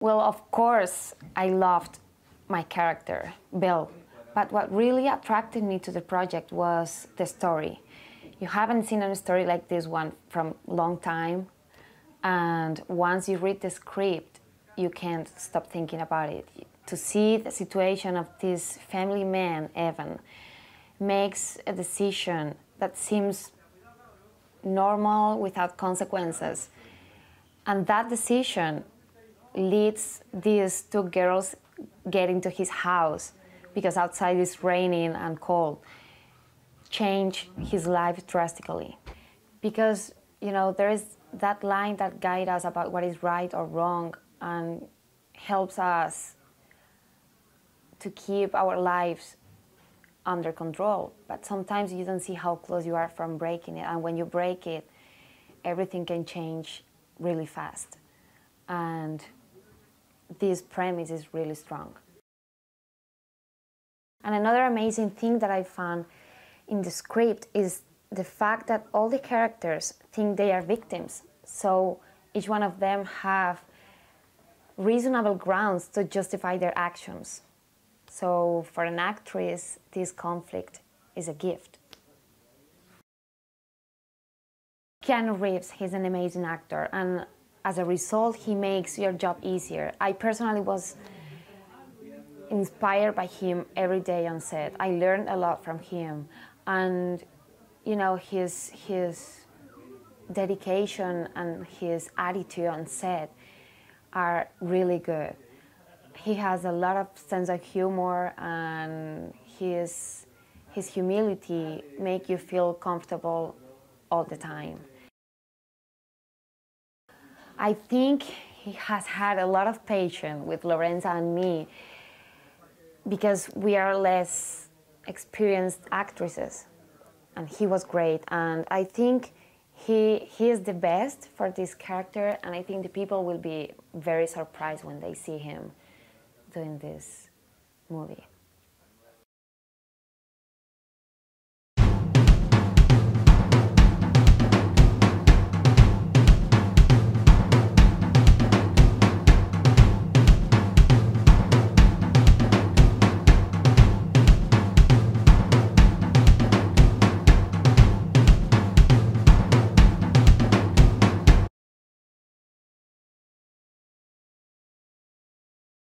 Well, of course, I loved my character, Bel. But what really attracted me to the project was the story. You haven't seen a story like this one from long time, and once you read the script, you can't stop thinking about it. To see the situation of this family man, Evan, makes a decision that seems normal without consequences. And that decision leads these two girls getting to his house because outside is raining and cold change his life drastically. Because you know there is that line that guides us about what is right or wrong and helps us to keep our lives under control. But sometimes you don't see how close you are from breaking it. And when you break it everything can change really fast. And this premise is really strong. And another amazing thing that I found in the script is the fact that all the characters think they are victims. So each one of them have reasonable grounds to justify their actions. So for an actress, this conflict is a gift. Keanu Reeves, he's an amazing actor, and as a result, he makes your job easier. I personally was inspired by him every day on set. I learned a lot from him, and you know his his dedication and his attitude on set are really good. He has a lot of sense of humor, and his his humility make you feel comfortable all the time. I think he has had a lot of patience with Lorenza and me because we are less experienced actresses. And he was great. And I think he, he is the best for this character. And I think the people will be very surprised when they see him doing this movie.